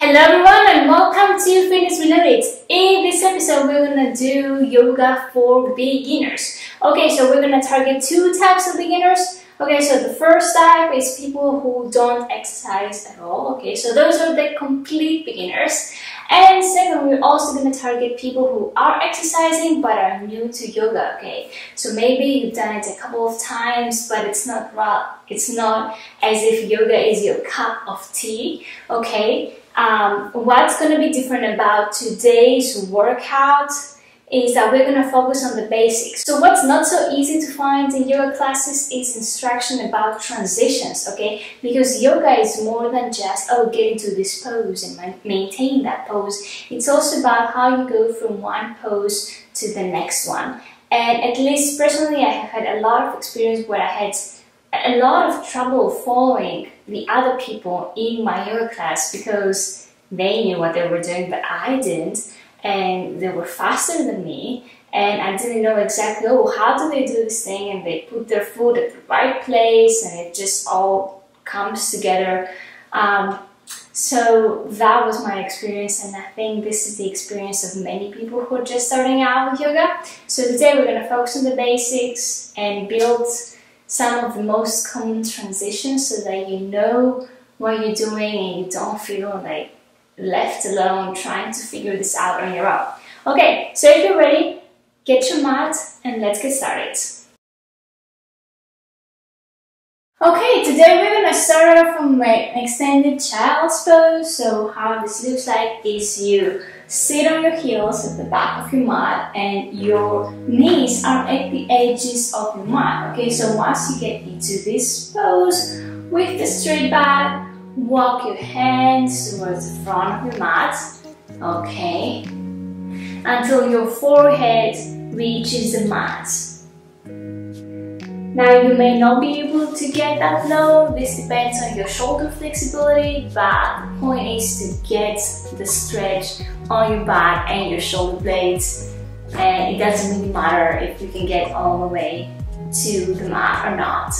Hello everyone and welcome to Fitness Reloaded. In this episode, we're gonna do yoga for beginners. Okay, so we're gonna target two types of beginners. Okay, so the first type is people who don't exercise at all. Okay, so those are the complete beginners. And second, we're also to target people who are exercising but are new to yoga. Okay, so maybe you've done it a couple of times, but it's not it's not as if yoga is your cup of tea. Okay, um, what's going to be different about today's workout? is that we're going to focus on the basics. So what's not so easy to find in yoga classes is instruction about transitions, okay? Because yoga is more than just, oh, get into this pose and maintain that pose. It's also about how you go from one pose to the next one. And at least personally, I have had a lot of experience where I had a lot of trouble following the other people in my yoga class because they knew what they were doing, but I didn't and they were faster than me and I didn't know exactly, oh, how do they do this thing? And they put their foot at the right place and it just all comes together. Um, so that was my experience and I think this is the experience of many people who are just starting out with yoga. So today we're going to focus on the basics and build some of the most common transitions so that you know what you're doing and you don't feel like left alone trying to figure this out on your own. Okay, so if you're ready, get your mat and let's get started. Okay, today we're gonna start off from an extended child's pose. So how this looks like is you sit on your heels at the back of your mat and your knees are at the edges of your mat. Okay, so once you get into this pose with the straight back, Walk your hands towards the front of your mat. Okay. Until your forehead reaches the mat. Now you may not be able to get that low, this depends on your shoulder flexibility, but the point is to get the stretch on your back and your shoulder blades and it doesn't really matter if you can get all the way to the mat or not.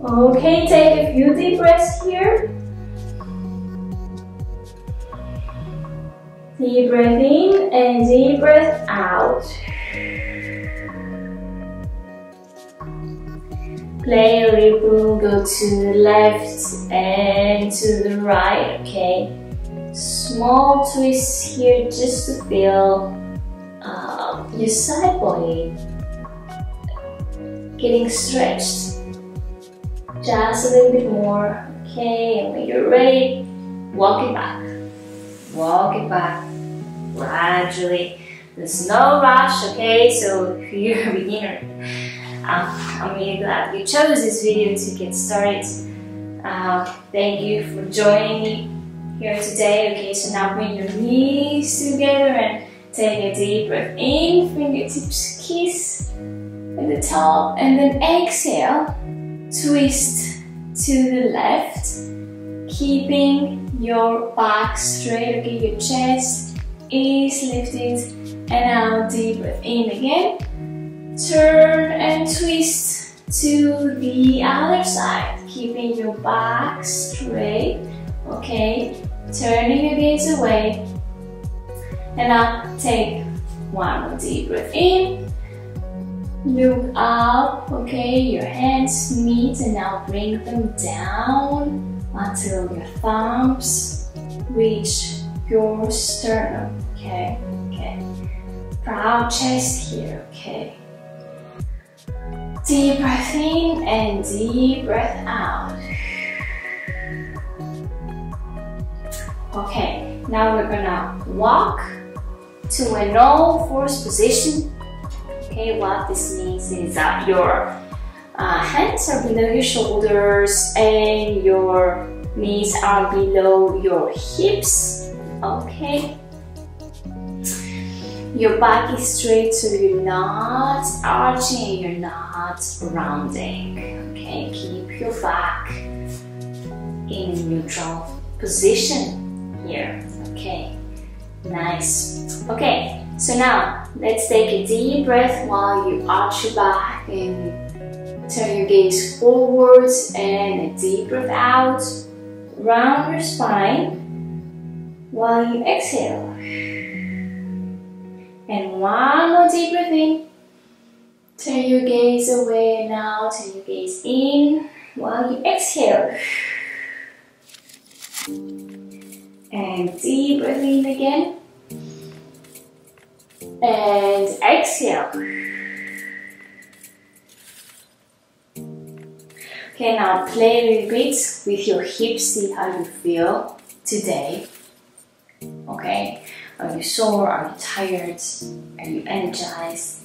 Okay, take a few deep breaths here. Deep breath in and deep breath out. Play a ripple, go to the left and to the right, okay? Small twist here just to feel uh, your side body getting stretched just a little bit more. Okay, and when you're ready, walk it back. Walk it back gradually. There's no rush, okay? So if you're a beginner, um, I'm really glad you chose this video to get started. Uh, thank you for joining me here today. Okay, so now bring your knees together and take a deep breath in, fingertips kiss at the top, and then exhale. Twist to the left, keeping your back straight, okay, your chest is lifted, and now deep breath in again, turn and twist to the other side, keeping your back straight, okay, turning your gaze away, and now take one deep breath in, Look up, okay, your hands meet and now bring them down until your thumbs reach your sternum, okay, okay. Proud chest here, okay. Deep breath in and deep breath out. Okay, now we're gonna walk to a all fours position Okay, what this means is that your uh, hands are below your shoulders and your knees are below your hips. Okay. Your back is straight so you're not arching, you're not rounding. Okay, keep your back in neutral position here. Okay, nice. Okay, so now let's take a deep breath while you arch your back and Turn your gaze forwards and a deep breath out. Round your spine while you exhale. And one more deep breath in. Turn your gaze away now. Turn your gaze in while you exhale. And deep breath in again. And exhale. Okay, now play a little bit with your hips, see how you feel today. Okay, are you sore? Are you tired? Are you energized?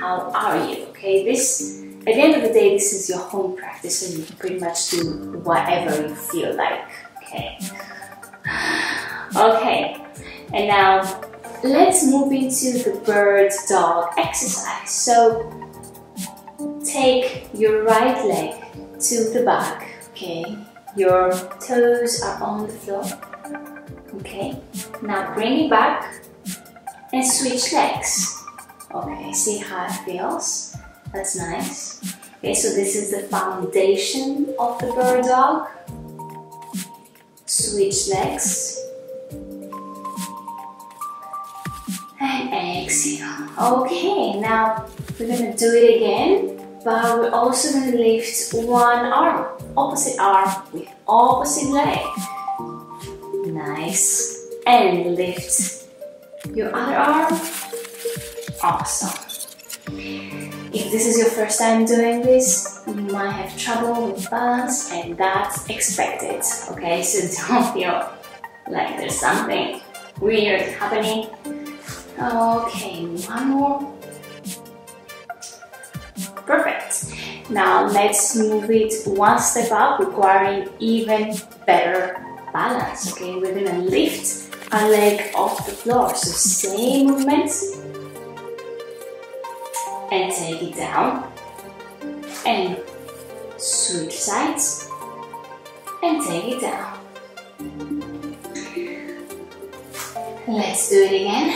How are you? Okay, this at the end of the day, this is your home practice, so you can pretty much do whatever you feel like. Okay. Okay, and now let's move into the bird dog exercise. So take your right leg to the back, okay? Your toes are on the floor, okay? Now bring it back and switch legs. Okay, see how it feels? That's nice. Okay, so this is the foundation of the bird dog. Switch legs. And exhale. Okay, now we're gonna do it again, but we're also gonna lift one arm, opposite arm with opposite leg. Nice. And lift your other arm. Awesome. If this is your first time doing this, you might have trouble with balance and that's expected, okay? So don't feel like there's something weird happening. Okay, one more. Perfect. Now let's move it one step up, requiring even better balance, okay? We're gonna lift our leg off the floor, so same movement, and take it down and switch sides and take it down. Let's do it again.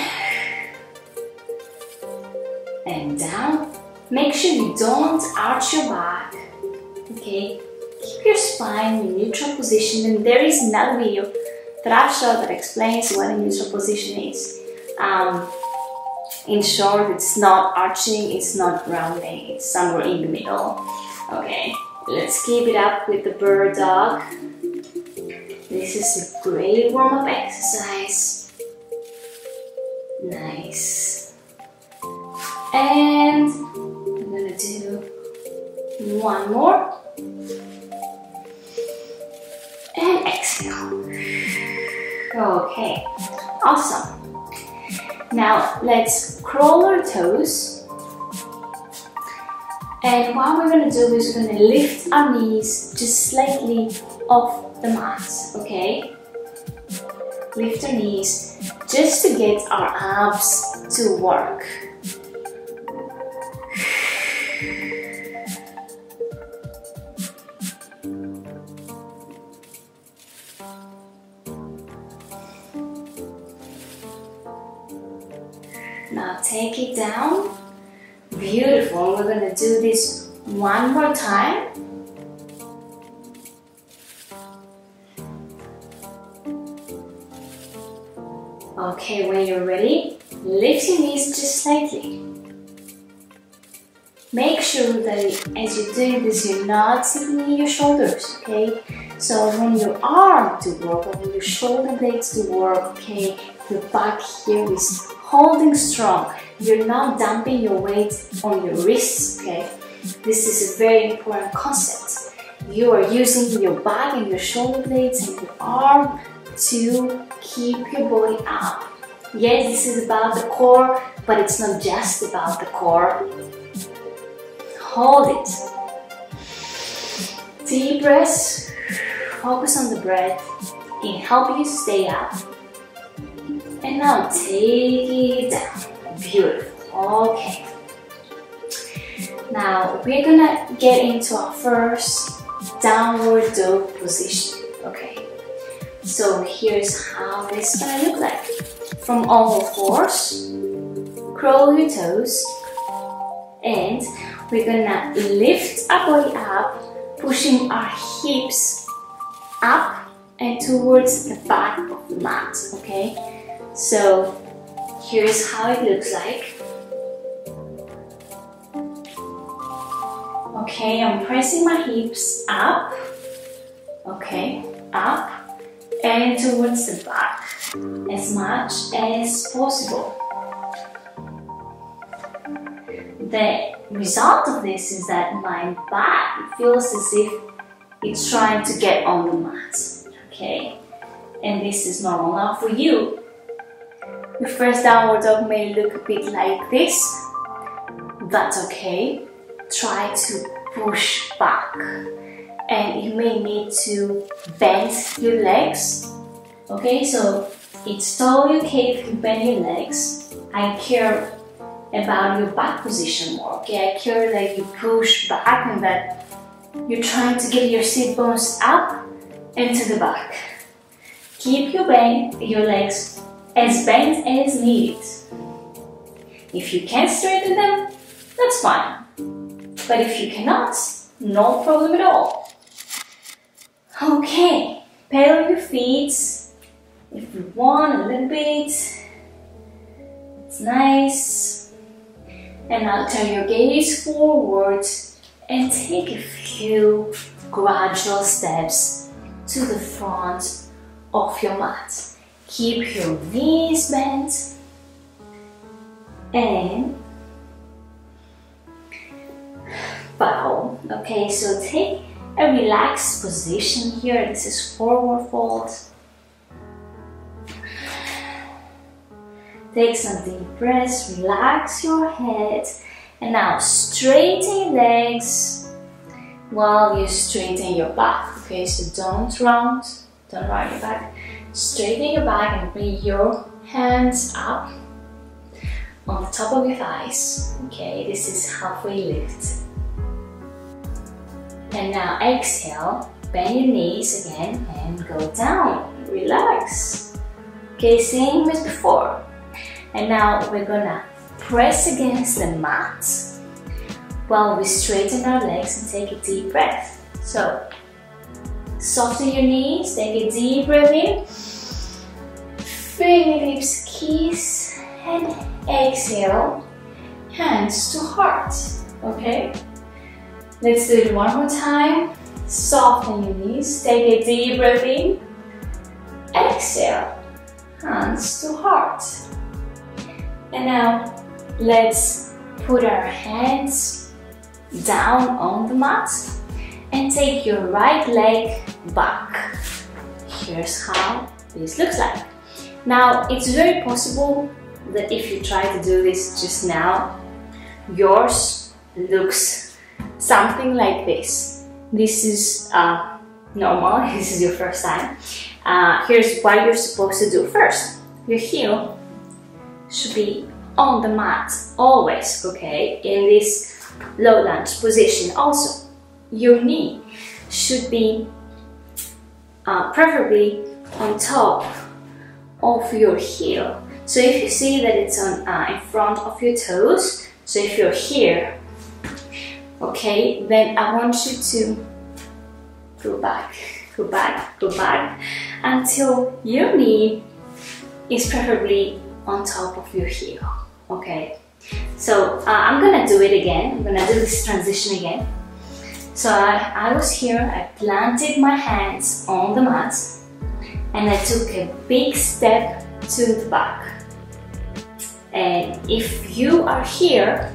And down. Make sure you don't arch your back. Okay? Keep your spine in neutral position and there is another video that I've showed that explains what a neutral position is. Um, in short, it's not arching, it's not rounding, it's somewhere in the middle. Okay, let's keep it up with the bird dog. This is a great warm-up exercise. Nice. And I'm gonna do one more. Okay, awesome. Now let's curl our toes. And what we're gonna do is we're gonna lift our knees just slightly off the mat, okay? Lift our knees just to get our abs to work. Take it down. Beautiful. We're going to do this one more time. Okay, when you're ready, lift your knees just slightly. Make sure that as you're doing this, you're not sitting in your shoulders, okay? So when your arm to work, or when your shoulder blades to work, okay, your back here is holding strong. You're not dumping your weight on your wrists, okay? This is a very important concept. You are using your back and your shoulder blades and your arm to keep your body up. Yes, this is about the core, but it's not just about the core. Hold it. Deep breath. Focus on the breath. It help you stay up. And now take it down. Beautiful. Okay. Now we're gonna get into our first downward dog position. Okay. So here's how this is gonna look like. From all fours, curl your toes, and we're gonna lift our body up, pushing our hips up and towards the back of the mat, okay? So here's how it looks like. Okay, I'm pressing my hips up, okay, up and towards the back as much as possible. The result of this is that my back feels as if it's trying to get on the mat, okay? And this is normal. Now for you, your first downward dog may look a bit like this. That's okay. Try to push back and you may need to bend your legs. Okay, so it's totally okay if you bend your legs. I care about your back position more. Okay, I care that you push back and that you're trying to get your sit bones up and to the back. Keep your bend, your legs as bent as needed. If you can straighten them, that's fine. But if you cannot, no problem at all. Okay, pedal your feet if you want a little bit. It's nice. And now turn your gaze forward and take a few gradual steps to the front of your mat. Keep your knees bent and bow. Okay, so take a relaxed position here. This is forward fold. Take some deep breaths, relax your head, and now straighten legs while you straighten your back. Okay, so don't round, don't round your back. Straighten your back and bring your hands up on the top of your thighs. Okay, this is halfway lift. And now exhale, bend your knees again and go down. Relax. Okay, same as before. And now we're gonna press against the mat while we straighten our legs and take a deep breath. So, soften your knees, take a deep breath in. Fingertips kiss and exhale. Hands to heart, okay? Let's do it one more time. Soften your knees. Take a deep breath in. Exhale. Hands to heart. And now let's put our hands down on the mat and take your right leg back. Here's how this looks like. Now, it's very possible that if you try to do this just now, yours looks something like this. This is uh, normal, this is your first time. Uh, here's what you're supposed to do first. Your heel should be on the mat, always, okay, in this low lunge position. Also, your knee should be uh, preferably on top of your heel. So if you see that it's on uh, in front of your toes, so if you're here okay then I want you to go back go back go back until your knee is preferably on top of your heel okay? So uh, I'm gonna do it again. I'm gonna do this transition again so I, I was here I planted my hands on the mat and I took a big step to the back and if you are here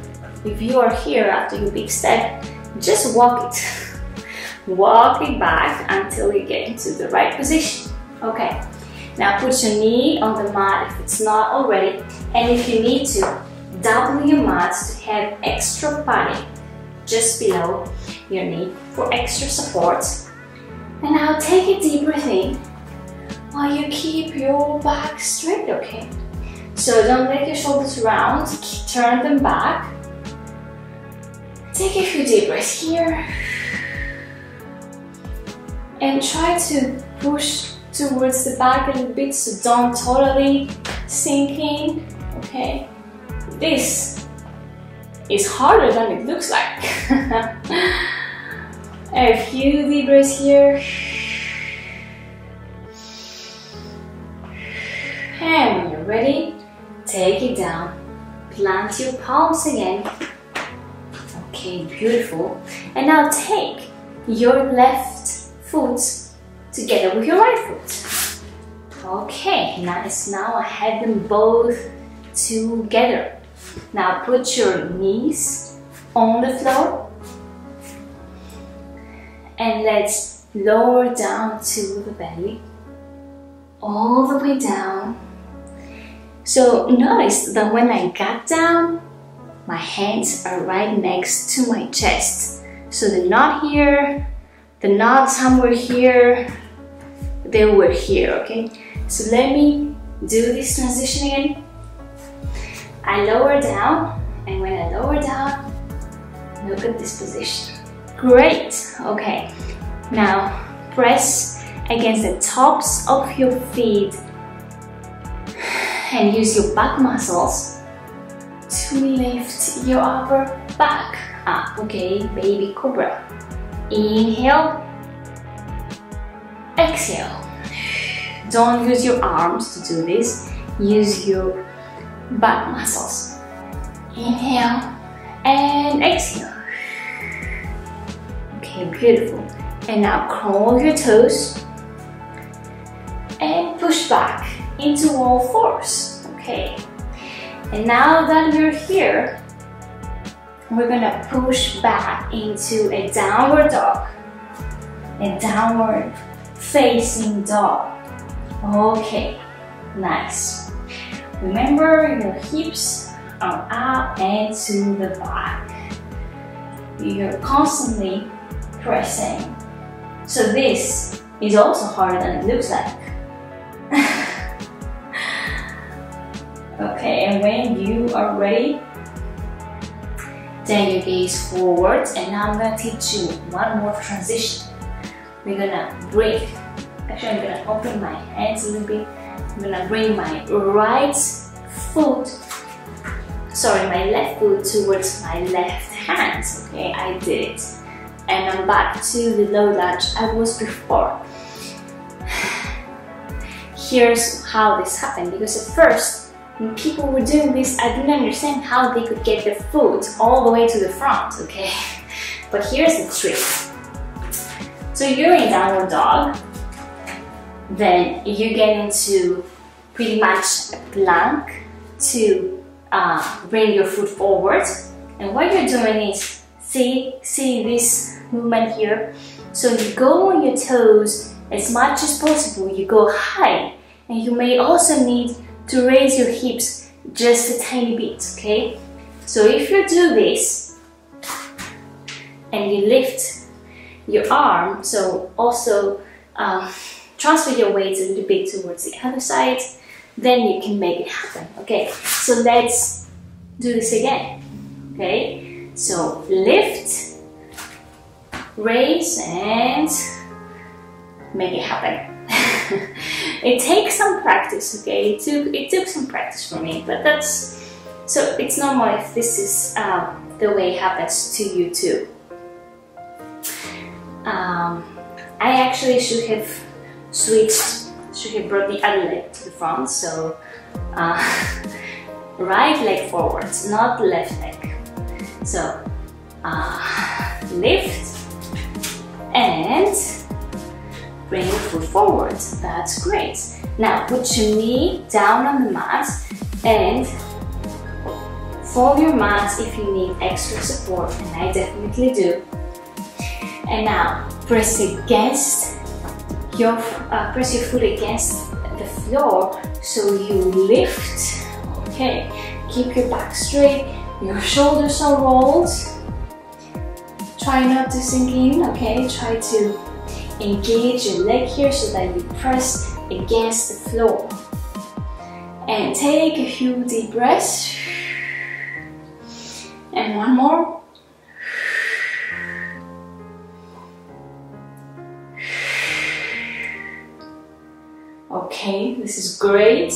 if you are here after your big step, just walk it. walk it back until you get into the right position. Okay, now put your knee on the mat if it's not already, and if you need to, double your mat to have extra padding just below your knee for extra support. And now take a deep breath in while you keep your back straight, okay? So don't let your shoulders round, turn them back Take a few deep breaths here. And try to push towards the back a little bit so don't totally sink in, okay? This is harder than it looks like. A few deep breaths here. And when you're ready, take it down. Plant your palms again. Okay, beautiful. And now take your left foot together with your right foot. Okay, nice. Now I have them both together. Now put your knees on the floor and let's lower down to the belly all the way down. So notice that when I got down, my hands are right next to my chest. So they're not here, they're not somewhere here, they were here, okay? So let me do this transition again. I lower down, and when I lower down, look at this position. Great, okay. Now press against the tops of your feet and use your back muscles to lift your upper back up, okay? Baby Cobra. Inhale, exhale. Don't use your arms to do this, use your back muscles. Inhale and exhale. Okay, beautiful. And now curl your toes and push back into all fours. Okay. And now that we're here, we're gonna push back into a downward dog. A downward facing dog. Okay, nice. Remember your hips are up and to the back. You're constantly pressing. So this is also harder than it looks like. okay, and when you are ready, then you gaze forward and now I'm gonna teach you one more transition. We're gonna break. Actually, I'm gonna open my hands a little bit. I'm gonna bring my right foot, sorry, my left foot towards my left hand. Okay, I did it. And I'm back to the low lunge I was before. Here's how this happened because at first when people were doing this, I didn't understand how they could get their foot all the way to the front, okay? But here's the trick. So you're in downward dog, then you get into pretty much plank to uh, bring your foot forward. And what you're doing is, see, see this movement here? So you go on your toes as much as possible, you go high. And you may also need to raise your hips just a tiny bit, okay? So if you do this and you lift your arm, so also um, transfer your weight a little bit towards the other side, then you can make it happen, okay? So let's do this again, okay? So lift, raise, and make it happen. it takes some practice, okay? It took, it took some practice for me, but that's, so it's normal if this is um, the way it happens to you too. Um, I actually should have switched, should have brought the other leg to the front, so uh, right leg forwards, not left leg. So uh, lift forward. That's great. Now put your knee down on the mat and fold your mat if you need extra support, and I definitely do. And now press against your uh, press your foot against the floor so you lift. Okay, keep your back straight, your shoulders are rolled. Try not to sink in. Okay, try to Engage your leg here so that you press against the floor. And take a few deep breaths. And one more. Okay, this is great.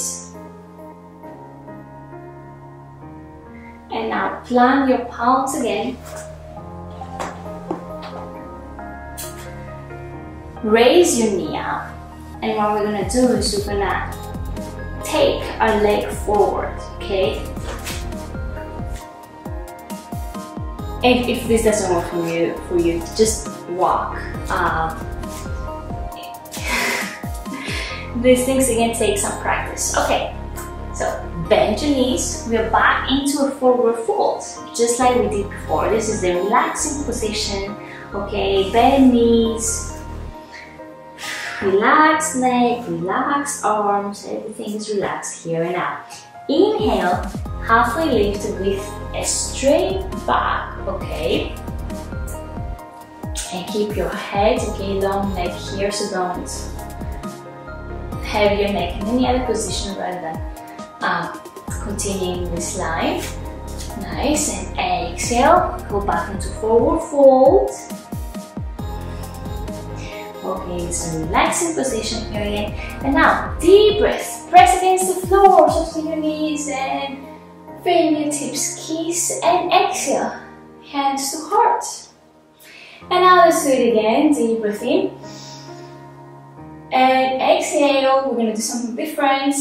And now plant your palms again. Raise your knee up. And what we're gonna do is we're gonna take our leg forward, okay? And if this doesn't work for you, for you, just walk. These things again take some practice. Okay, so bend your knees. We're back into a forward fold, just like we did before. This is the relaxing position. Okay, bend knees, relax neck, relax arms, everything is relaxed here and now. Inhale, halfway lift with a straight back, okay? And keep your head, okay, long neck here, so don't have your neck in any other position rather than um, continuing this line. Nice, and exhale, go back into forward fold. Okay, a relaxing position here again. And now, deep breath. Press against the floor, soften your knees and fingertips kiss and exhale. Hands to heart. And now let's do it again. Deep breath in. And exhale, we're gonna do something different.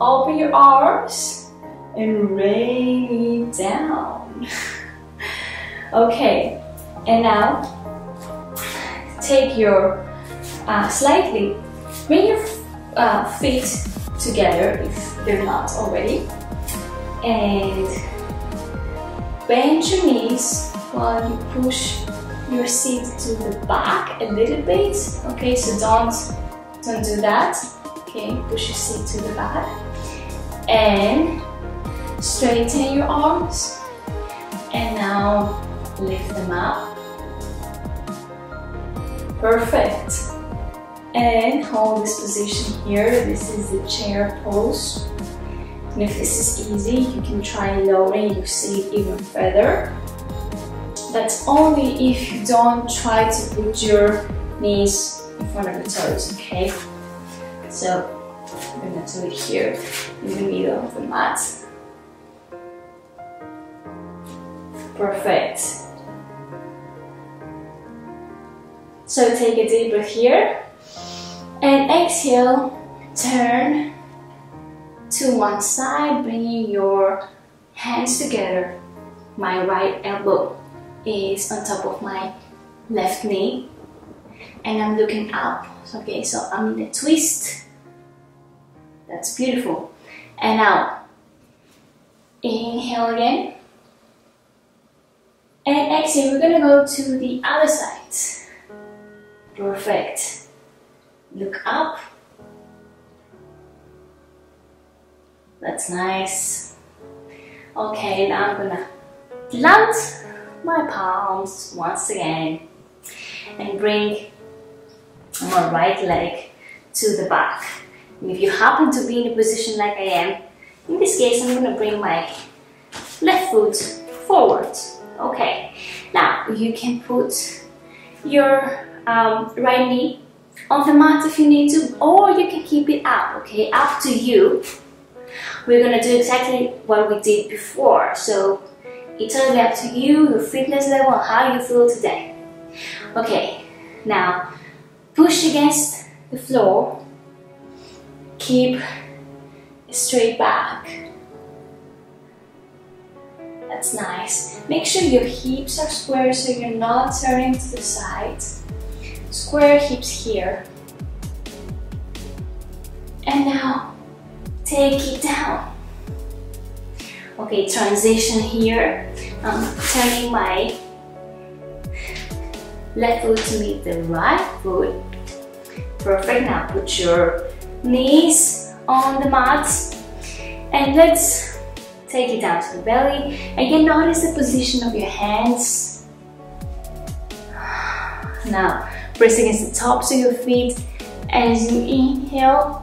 Open your arms and rain it down. okay, and now take your uh, slightly, bring your uh, feet together if they're not already, and bend your knees while you push your seat to the back a little bit. Okay, so don't don't do that. Okay, push your seat to the back and straighten your arms. And now lift them up. Perfect. And hold this position here. This is the chair pose. And if this is easy, you can try lowering your seat even further. That's only if you don't try to put your knees in front of the toes, okay? So I'm gonna do it here in the middle of the mat. Perfect. So take a deep breath here and exhale, turn to one side, bringing your hands together. My right elbow is on top of my left knee and I'm looking up. Okay, so I'm in a twist. That's beautiful. And now, inhale again. And exhale, we're gonna go to the other side. Perfect. Look up. That's nice. Okay, now I'm gonna plant my palms once again and bring my right leg to the back. And if you happen to be in a position like I am, in this case I'm gonna bring my left foot forward. Okay, now you can put your um, right knee on the mat if you need to, or you can keep it up, okay? Up to you. We're gonna do exactly what we did before, so it's totally up to you, your fitness level, how you feel today. Okay, now push against the floor, keep straight back. That's nice. Make sure your hips are square so you're not turning to the side. Square hips here. And now take it down. Okay, transition here. I'm turning my left foot to meet the right foot. Perfect. Now put your knees on the mat and let's take it down to the belly. Again, notice the position of your hands. Now, press against the tops of your feet as you inhale,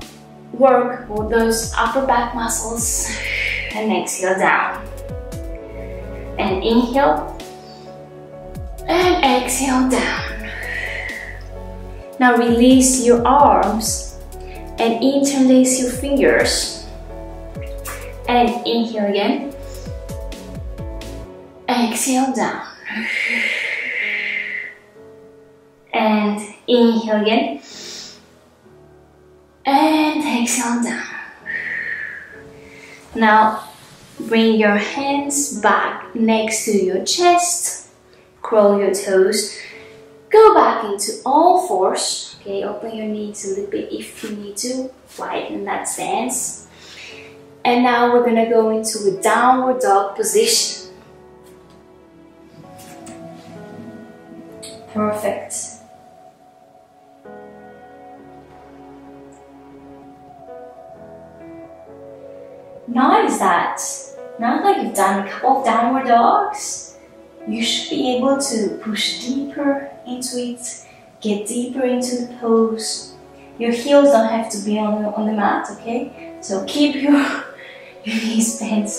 work with those upper back muscles and exhale down. And inhale and exhale down. Now release your arms and interlace your fingers. And inhale again. exhale down. Inhale again. And exhale down. Now bring your hands back next to your chest. Curl your toes. Go back into all fours. Okay, open your knees a little bit if you need to. Widen that stance. And now we're gonna go into a downward dog position. Perfect. Notice that now that you've done a couple of downward dogs, you should be able to push deeper into it, get deeper into the pose. Your heels don't have to be on the, on the mat, okay? So keep your, your knees bent.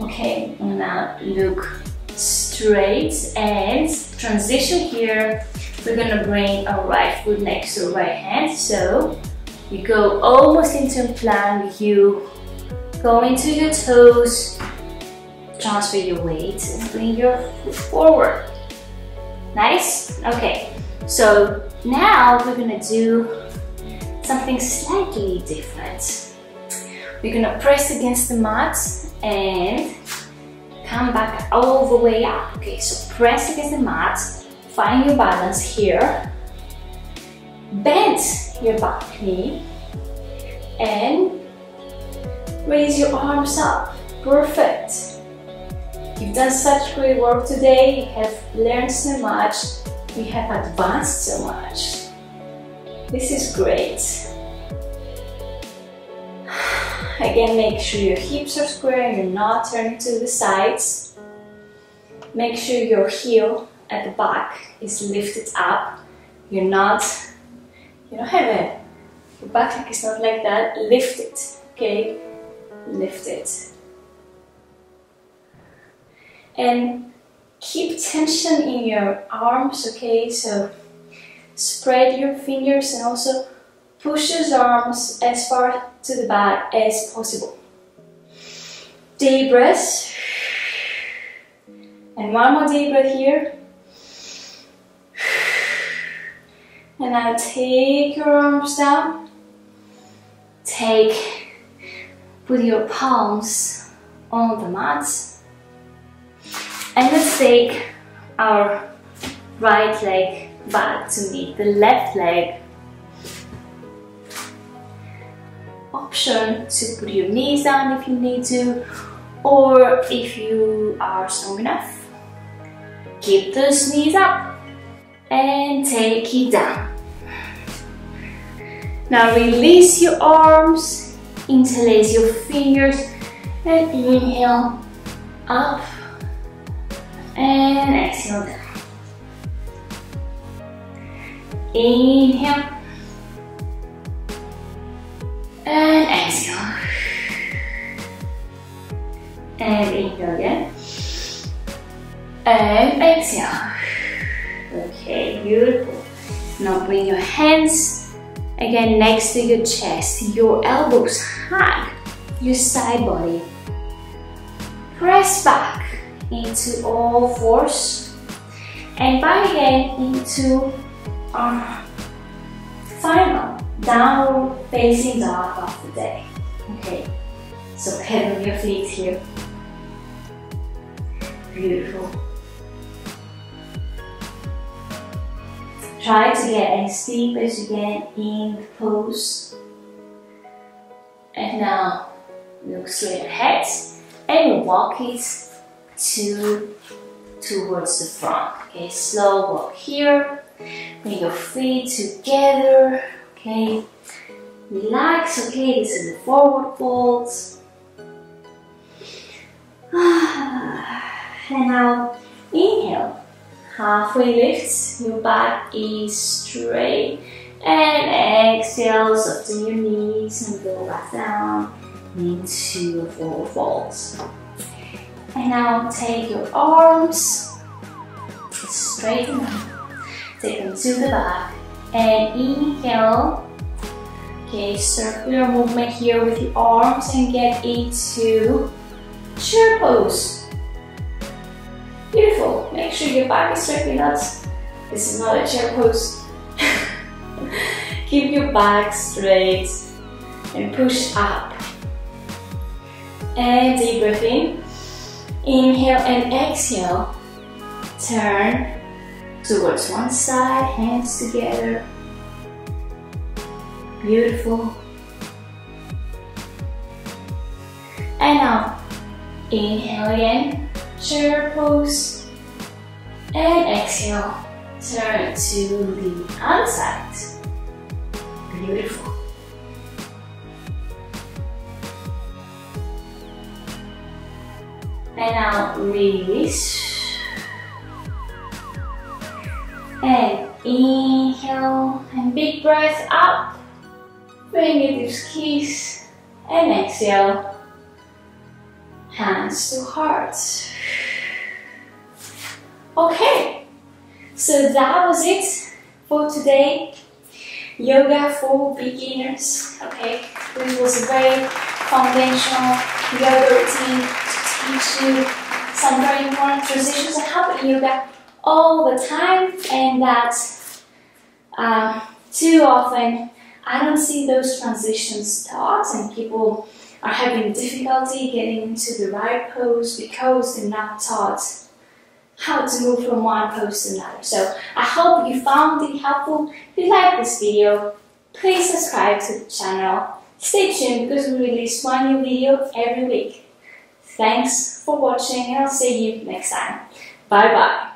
Okay, now look straight and transition here. We're gonna bring our right foot next to our right hand. So you go almost into a plank, you go into your toes, transfer your weight and bring your foot forward. Nice? Okay, so now we're gonna do something slightly different. We're gonna press against the mat and come back all the way up. Okay, so press against the mat, find your balance here, bend your back knee and raise your arms up. Perfect. You've done such great work today. You have learned so much. You have advanced so much. This is great. Again, make sure your hips are square and you're not turning to the sides. Make sure your heel at the back is lifted up. You're not you don't have it. Your back leg is not like that. Lift it, okay? Lift it. And keep tension in your arms, okay? So spread your fingers and also push your arms as far to the back as possible. Deep breath. And one more deep breath here. And now take your arms down. Take, put your palms on the mat. And let's take our right leg back to meet the left leg. Option to put your knees down if you need to, or if you are strong enough, keep those knees up and take it down. Now release your arms, interlace your fingers and inhale up and exhale down. Inhale and exhale. And inhale again. And exhale. Okay, beautiful. Now bring your hands again next to your chest. Your elbows hug your side body. Press back into all fours and back again into our final downward facing dog of the day. Okay, so pedal your feet here. Beautiful. Try to get as deep as you can in the pose. And uh, now look straight ahead and walk it to towards the front. Okay, slow walk here. Bring your feet together. Okay, relax. Okay, this is the forward fold. And now inhale halfway lift, your back is straight and exhale, soften your knees and go back down into a forward fold. And now take your arms, straighten them, take them to the back and inhale, Okay, circular movement here with your arms and get into chair pose. Your back is straight, not. This is not a chair pose. Keep your back straight and push up. And deep breath in. Inhale and exhale. Turn towards one side, hands together. Beautiful. And now, inhale again, chair pose. And exhale, turn to the other side. Beautiful. And now release. And inhale and big breath up. Bring Fingertips kiss. And exhale. Hands to heart. Okay, so that was it for today. Yoga for beginners. Okay, this was a very foundational yoga routine to teach you some very important transitions that happen in yoga all the time and that uh, too often I don't see those transitions taught and people are having difficulty getting into the right pose because they're not taught how to move from one post to another. So I hope you found it helpful. If you like this video, please subscribe to the channel. Stay tuned because we release one new video every week. Thanks for watching and I'll see you next time. Bye bye.